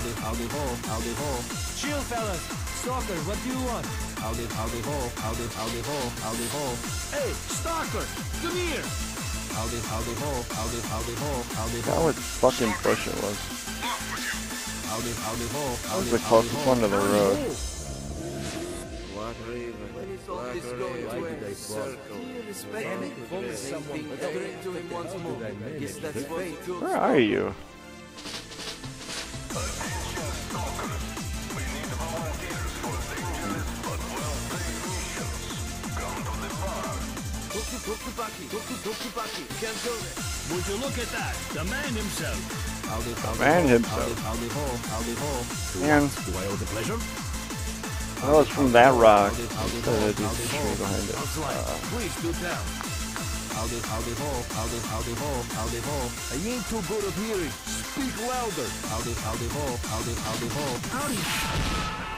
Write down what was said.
howdy, howdy ho, howdy ho. Chill, fellas. Stalker, what do you want? Howdy, howdy ho, howdy, howdy ho, howdy ho. Hey, Stalker, come here. Howdy, howdy ho, howdy, howdy ho, howdy That ho. what fucking bush it was. Howdy, howdy ho, That was the closest one to the road. Black Raven. When is all Black this going to Raven. end? You respect Damn me? Toku Tokubaki, Toku Tokubaki. Can't go there. Would you look at that? The man himself. Howdy, howdy Man himself. Howdy, howdy ho, howdy ho. Man, Do I owe the pleasure? that was from that rock. Howdy, howdy Instead of the howdy tree behind it. Uh, Please do tell. Howdy, howdy ho, howdy, howdy ho, howdy ho. I ain't too good of hearing. Speak louder. Howdy, howdy ho, howdy, howdy ho. Howdy.